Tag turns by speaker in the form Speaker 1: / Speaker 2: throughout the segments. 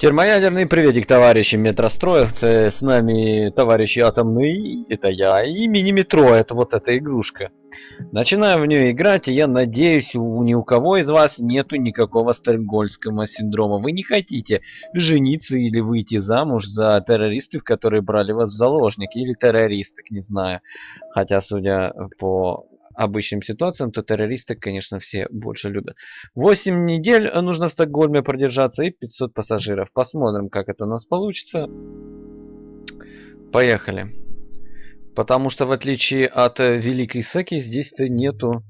Speaker 1: Термоядерный приветик, товарищи метростроевцы, с нами товарищи атомный, это я, и мини-метро, это вот эта игрушка. Начинаем в нее играть, и я надеюсь, у, ни у кого из вас нету никакого стокгольмского синдрома. Вы не хотите жениться или выйти замуж за террористов, которые брали вас в заложники, или террористок, не знаю. Хотя, судя по обычным ситуациям, то террористы, конечно, все больше любят. 8 недель нужно в Стокгольме продержаться и 500 пассажиров. Посмотрим, как это у нас получится. Поехали. Потому что в отличие от э, Великой Секи, здесь-то нету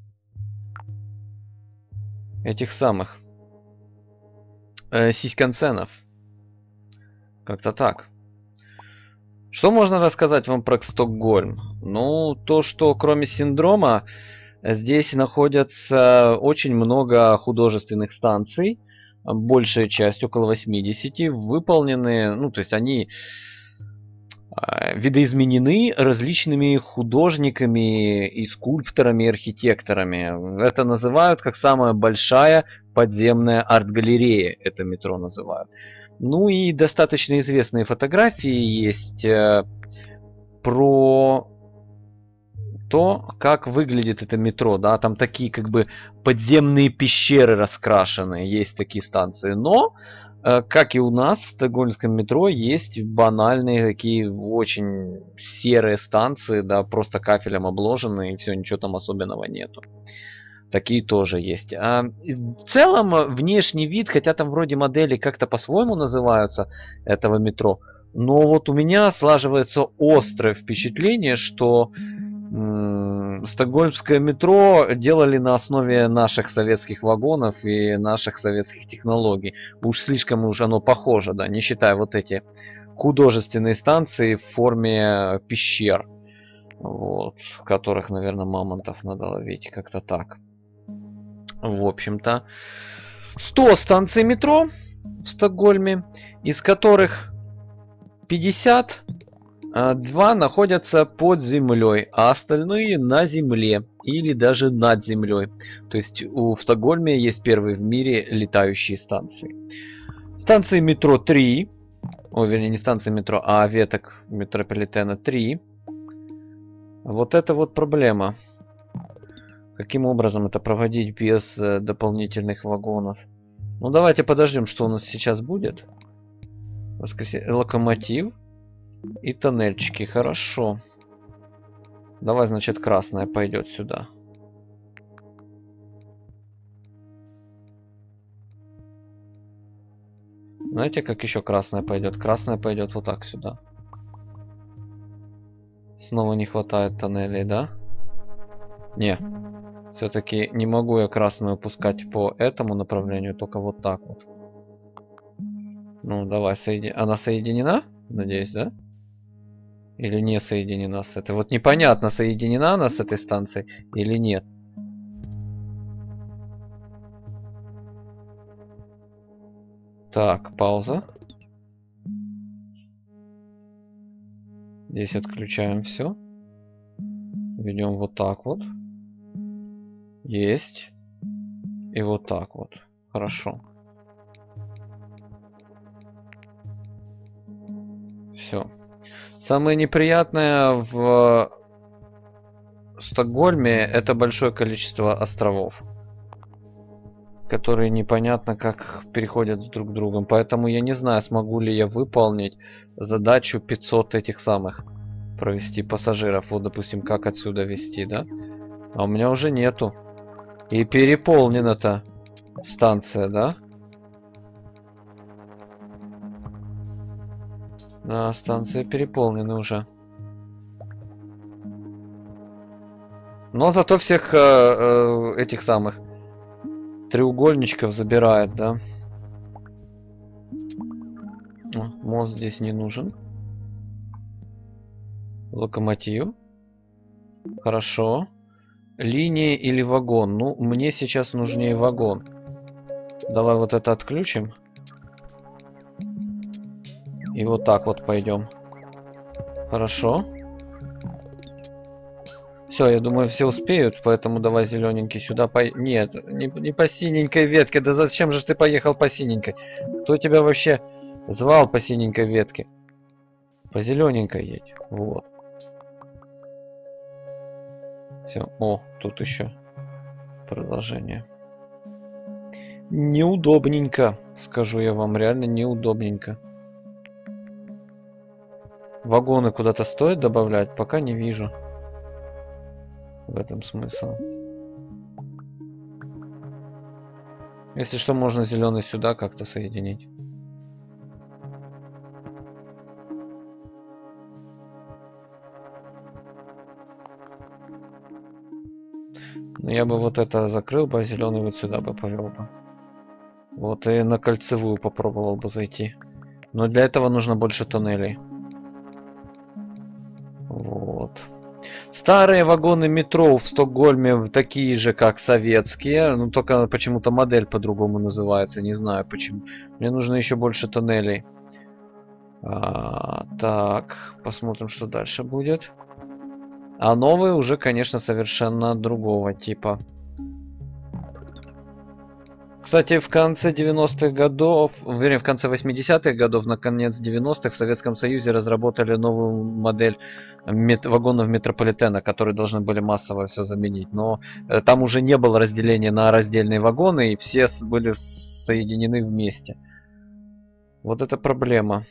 Speaker 1: этих самых э, сиськанценов. Как-то так. Что можно рассказать вам про Стокгольм? Ну, то, что кроме синдрома, здесь находятся очень много художественных станций. Большая часть, около 80, выполнены, ну, то есть они а, видоизменены различными художниками и скульпторами, и архитекторами. Это называют как самая большая подземная арт-галерея, это метро называют. Ну и достаточно известные фотографии есть э, про то, как выглядит это метро, да, там такие как бы подземные пещеры раскрашенные, есть такие станции, но э, как и у нас в стокгольмском метро есть банальные такие очень серые станции, да, просто кафелем обложенные и все, ничего там особенного нету. Такие тоже есть. А, в целом, э, внешний вид, хотя там вроде модели как-то по-своему называются этого метро, но вот у меня слаживается острое впечатление, что стокгольмское метро делали на основе наших советских вагонов и наших советских технологий. Уж слишком уж оно похоже, да, не считая вот эти художественные станции в форме пещер. Вот, в которых, наверное, мамонтов надо ловить, как-то так в общем-то, 100 станций метро в Стокгольме, из которых 50 два находятся под землей, а остальные на земле или даже над землей. То есть у, в Стокгольме есть первые в мире летающие станции. Станции метро 3, о, вернее не станции метро, а веток метрополитена 3. Вот это вот проблема. Каким образом это проводить без э, дополнительных вагонов? Ну давайте подождем, что у нас сейчас будет. Воскресенье. Локомотив и тоннельчики. Хорошо. Давай, значит, красная пойдет сюда. Знаете, как еще красная пойдет? Красная пойдет вот так сюда. Снова не хватает тоннелей, да? Не. Все-таки не могу я красную пускать по этому направлению, только вот так вот. Ну, давай, соедин... Она соединена? Надеюсь, да? Или не соединена с этой? Вот непонятно, соединена она с этой станцией или нет. Так, пауза. Здесь отключаем все. Ведем вот так вот. Есть. И вот так вот. Хорошо. Все. Самое неприятное в Стокгольме это большое количество островов которые непонятно как переходят друг к другу. Поэтому я не знаю, смогу ли я выполнить задачу 500 этих самых провести пассажиров. Вот, допустим, как отсюда вести, да? А у меня уже нету. И переполнена-то станция, да? Да, станция переполнена уже. Но зато всех э, э, этих самых треугольничков забирает, да? Мост здесь не нужен. Локомотив. Хорошо. Линия или вагон? Ну, мне сейчас нужнее вагон. Давай вот это отключим. И вот так вот пойдем. Хорошо. Все, я думаю, все успеют, поэтому давай зелененький сюда по... Нет, не, не по синенькой ветке. Да зачем же ты поехал по синенькой? Кто тебя вообще Звал по синенькой ветке. По зелененькой едь. Вот. Все. О, тут еще продолжение. Неудобненько, скажу я вам, реально неудобненько. Вагоны куда-то стоит добавлять? Пока не вижу. В этом смысл. Если что, можно зеленый сюда как-то соединить. Но я бы вот это закрыл бы, а зеленый вот сюда бы повел бы. Вот и на кольцевую попробовал бы зайти. Но для этого нужно больше туннелей. Вот. Старые вагоны метро в Стокгольме такие же, как советские, но только почему-то модель по-другому называется, не знаю почему. Мне нужно еще больше туннелей. А, так, посмотрим, что дальше будет. А новые уже, конечно, совершенно другого типа. Кстати, в конце 90-х годов, вернее, в конце 80-х годов, на конец 90-х в Советском Союзе разработали новую модель мет вагонов метрополитена, которые должны были массово все заменить. Но э, там уже не было разделения на раздельные вагоны, и все были соединены вместе. Вот это проблема.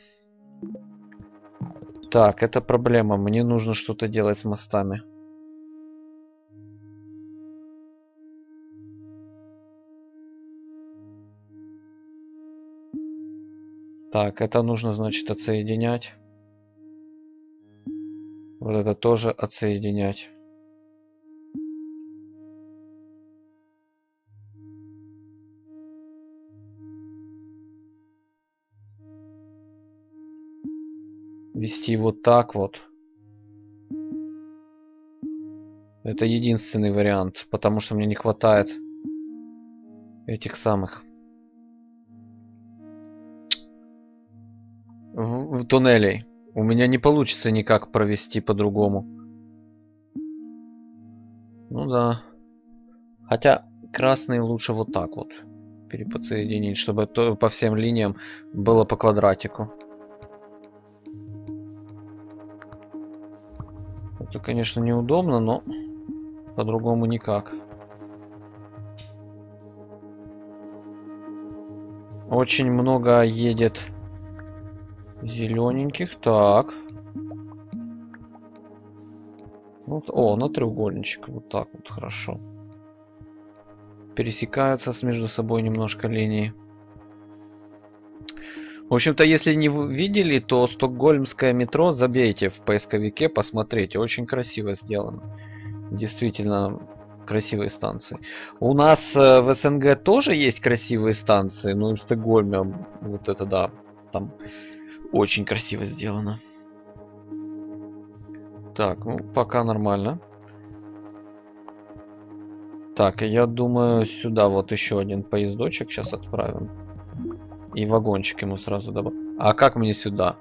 Speaker 1: Так, это проблема. Мне нужно что-то делать с мостами. Так, это нужно, значит, отсоединять. Вот это тоже отсоединять. Вести вот так вот. Это единственный вариант, потому что мне не хватает этих самых в, в туннелей. У меня не получится никак провести по-другому. Ну да. Хотя красный лучше вот так вот переподсоединить, чтобы то по всем линиям было по квадратику. Конечно, неудобно, но по-другому никак. Очень много едет Зелененьких, так. Вот, о, на треугольничек, вот так вот, хорошо. Пересекаются с между собой немножко линии. В общем-то, если не видели, то стокгольмское метро забейте в поисковике, посмотрите. Очень красиво сделано. Действительно красивые станции. У нас э, в СНГ тоже есть красивые станции, и в Стокгольме вот это да, там очень красиво сделано. Так, ну пока нормально. Так, я думаю, сюда вот еще один поездочек сейчас отправим. И вагончик ему сразу добавим. А как мне сюда?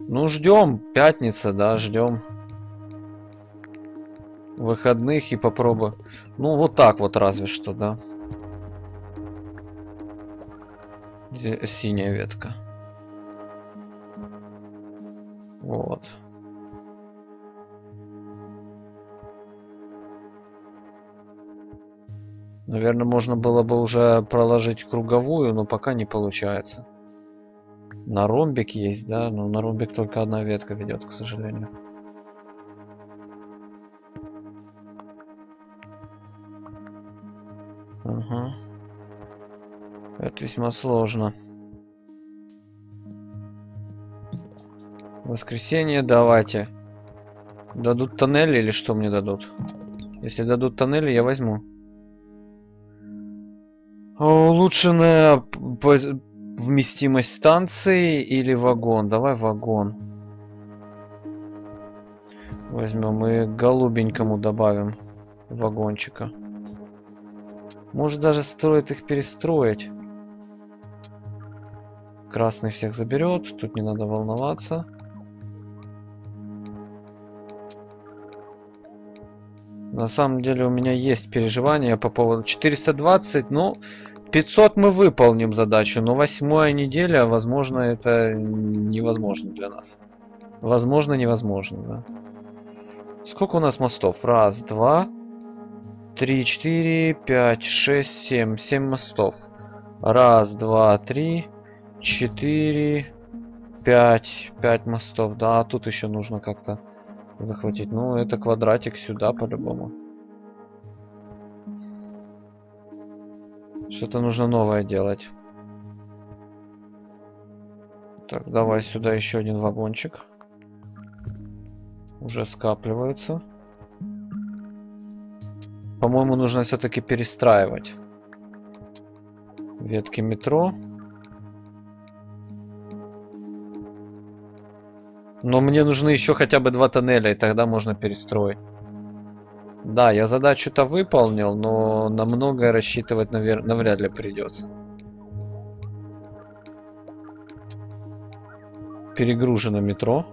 Speaker 1: Ну, ждем. Пятница, да, ждем. Выходных и попробую. Ну, вот так вот разве что, да. синяя ветка. Вот. Наверное, можно было бы уже проложить круговую, но пока не получается. На ромбик есть, да? Но на ромбик только одна ветка ведет, к сожалению. Ага. Это весьма сложно. Воскресенье давайте. Дадут тоннели или что мне дадут? Если дадут тоннели, я возьму. Улучшенная вместимость станции или вагон? Давай вагон. Возьмем и голубенькому добавим вагончика. Может даже стоит их перестроить. Красный всех заберет, тут не надо волноваться. На самом деле у меня есть переживания по поводу 420, ну, 500 мы выполним задачу, но восьмая неделя, возможно, это невозможно для нас. Возможно, невозможно, да. Сколько у нас мостов? Раз, два, три, четыре, пять, шесть, семь. Семь мостов. Раз, два, три, четыре, пять. Пять мостов. Да, тут еще нужно как-то захватить. Ну, это квадратик сюда по-любому. Что-то нужно новое делать. Так, давай сюда еще один вагончик. Уже скапливаются. По-моему, нужно все-таки перестраивать ветки метро. Но мне нужны еще хотя бы два тоннеля, и тогда можно перестроить. Да, я задачу-то выполнил, но на многое рассчитывать навер... навряд ли придется. Перегружено метро.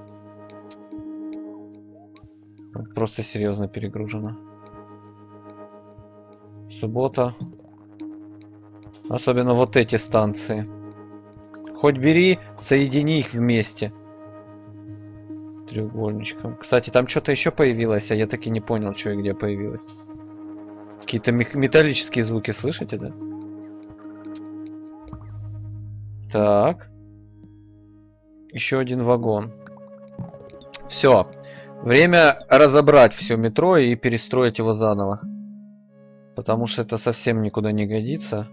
Speaker 1: Просто серьезно перегружено. Суббота. Особенно вот эти станции. Хоть бери, соедини их вместе треугольничком. Кстати, там что-то еще появилось, а я таки не понял, что и где появилось. Какие-то металлические звуки слышите, да? Так. Еще один вагон. Все. Время разобрать все метро и перестроить его заново. Потому что это совсем никуда не годится.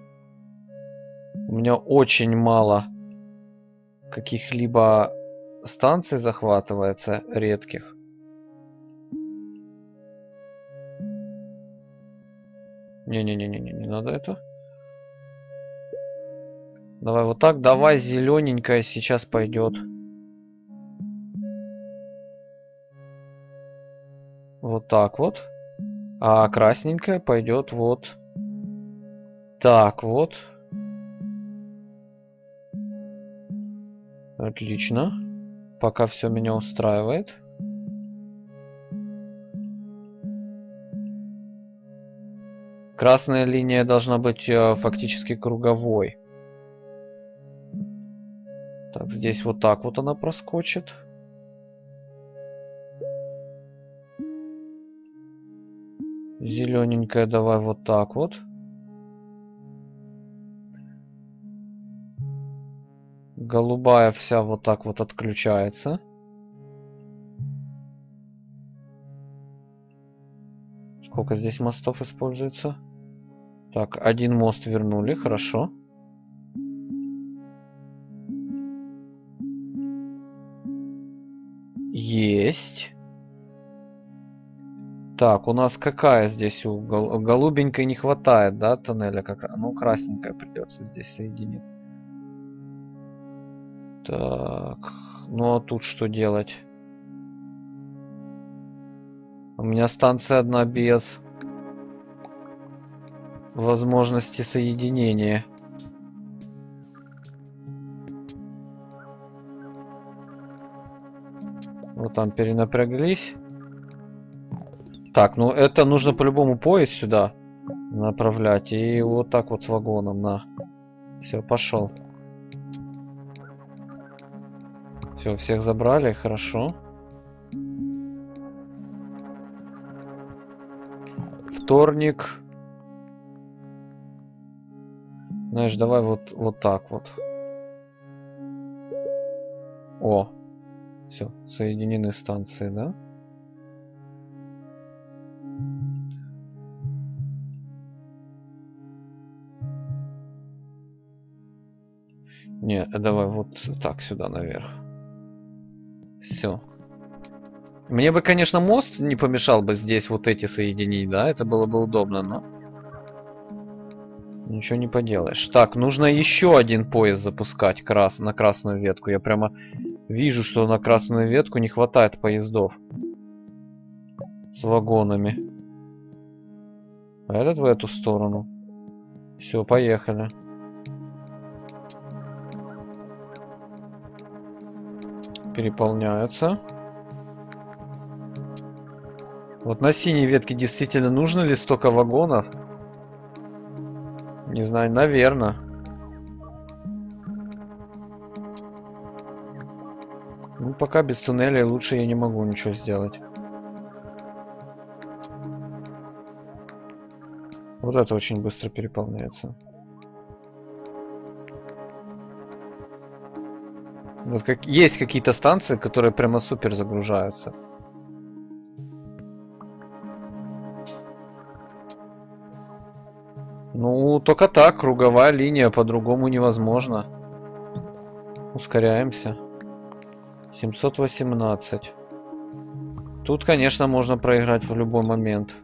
Speaker 1: У меня очень мало каких-либо станций захватывается редких. Не-не-не-не, не надо это. Давай вот так, давай зелененькая сейчас пойдет. Вот так вот. А красненькая пойдет вот. Так вот. Отлично. Пока все меня устраивает. Красная линия должна быть э, фактически круговой. Так, здесь вот так вот она проскочит. Зелененькая давай вот так вот. Голубая вся вот так вот отключается. Сколько здесь мостов используется? Так, один мост вернули, хорошо. Есть. Так, у нас какая здесь угол? Голубенькой не хватает, да, тоннеля? Как... Ну, красненькая придется здесь соединить. Так, ну а тут что делать? У меня станция одна без возможности соединения. Вот там перенапряглись. Так, ну это нужно по-любому поезд сюда направлять. И вот так вот с вагоном на. Все, пошел. Все, всех забрали, хорошо. Вторник. Знаешь, давай вот, вот так вот. О, все, соединены станции, да? Не, давай вот так сюда наверх. Все. Мне бы, конечно, мост не помешал бы здесь вот эти соединить, да, это было бы удобно, но... Ничего не поделаешь. Так, нужно еще один поезд запускать крас на красную ветку. Я прямо вижу, что на красную ветку не хватает поездов. С вагонами. А этот в эту сторону. Все, поехали. Переполняются. Вот на синей ветке действительно нужно ли столько вагонов? Не знаю, наверное. Ну, пока без туннеля лучше я не могу ничего сделать. Вот это очень быстро переполняется. Вот как есть какие-то станции, которые прямо супер загружаются. Ну, только так, круговая линия, по-другому невозможно. Ускоряемся. 718. Тут, конечно, можно проиграть в любой момент.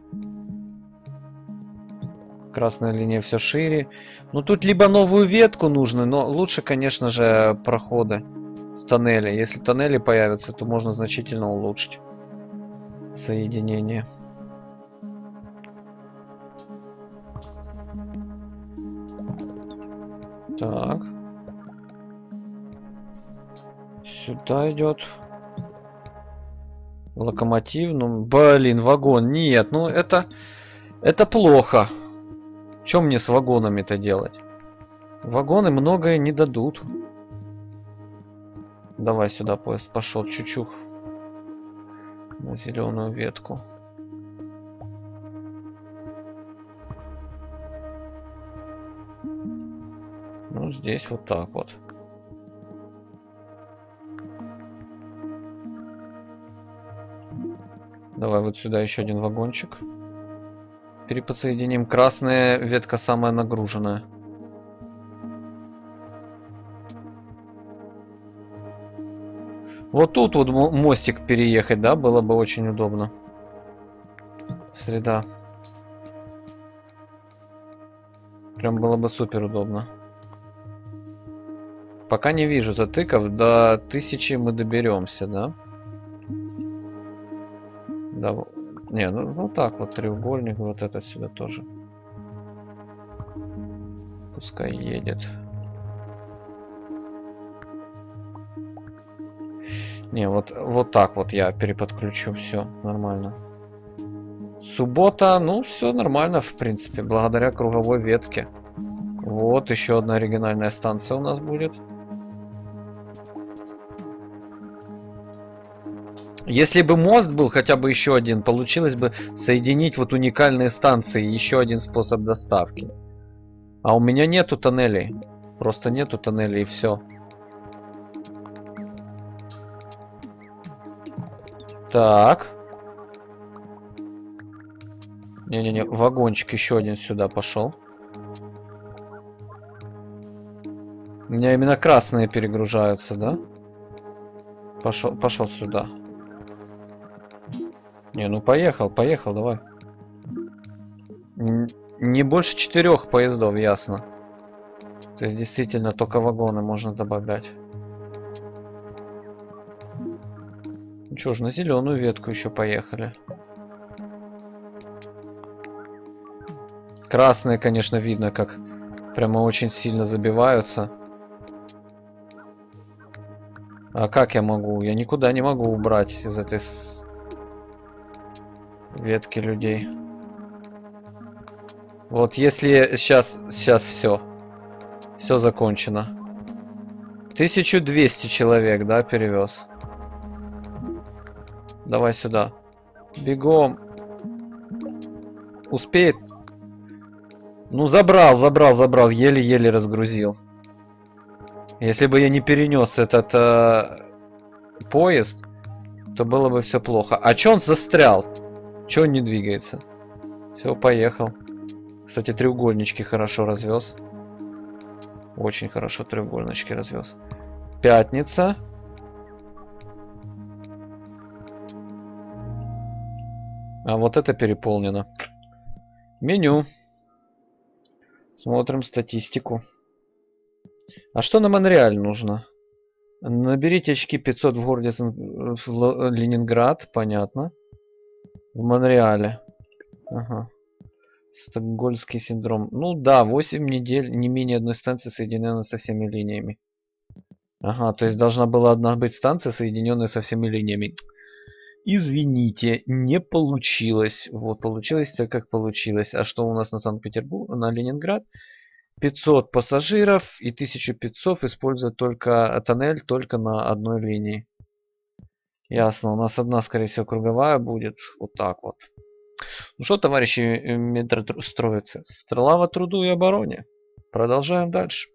Speaker 1: Красная линия все шире. Ну, тут либо новую ветку нужно, но лучше, конечно же, проходы. Тоннели. Если тоннели появятся, то можно значительно улучшить соединение. Так. Сюда идет. Локомотив. Ну, блин, вагон. Нет, ну это... Это плохо. Чем мне с вагонами-то делать? Вагоны многое не дадут. Давай сюда поезд пошел чуть-чуть на зеленую ветку. Ну, здесь вот так вот. Давай вот сюда еще один вагончик. Переподсоединим. Красная ветка самая нагруженная. Вот тут вот мостик переехать, да, было бы очень удобно. Среда. Прям было бы супер удобно. Пока не вижу затыков. До тысячи мы доберемся, да? Да. Не, ну вот так вот треугольник, вот это сюда тоже. Пускай едет. Не, вот, вот так вот я переподключу, все нормально. Суббота, ну все нормально в принципе, благодаря круговой ветке. Вот еще одна оригинальная станция у нас будет. Если бы мост был хотя бы еще один, получилось бы соединить вот уникальные станции, еще один способ доставки. А у меня нету тоннелей. Просто нету тоннелей и все. Так. Не-не-не, вагончик еще один сюда пошел. У меня именно красные перегружаются, да? Пошел, пошел сюда. Не, ну поехал, поехал, давай. не больше четырех поездов, ясно. То есть действительно только вагоны можно добавлять. Что ж, на зеленую ветку еще поехали. Красные, конечно, видно, как прямо очень сильно забиваются. А как я могу? Я никуда не могу убрать из этой с... ветки людей. Вот если сейчас, сейчас все. Все закончено. 1200 человек, да, перевез. Давай сюда. Бегом. Успеет? Ну, забрал, забрал, забрал. Еле-еле разгрузил. Если бы я не перенес этот э, поезд, то было бы все плохо. А чё он застрял? Чё он не двигается? Все, поехал. Кстати, треугольнички хорошо развез. Очень хорошо треугольнички развез. Пятница. А вот это переполнено. Меню. Смотрим статистику. А что на Монреаль нужно? Наберите очки 500 в городе в Ленинград, понятно. В Монреале. Ага. Стокгольмский синдром. Ну да, 8 недель, не менее одной станции соединена со всеми линиями. Ага, то есть должна была одна быть станция, соединенная со всеми линиями. Извините, не получилось. Вот, получилось так, как получилось. А что у нас на Санкт-Петербург, на Ленинград? 500 пассажиров и 1500 использовать только тоннель только на одной линии. Ясно, у нас одна, скорее всего, круговая будет. Вот так вот. Ну что, товарищи метростроицы, слава труду и обороне. Продолжаем дальше.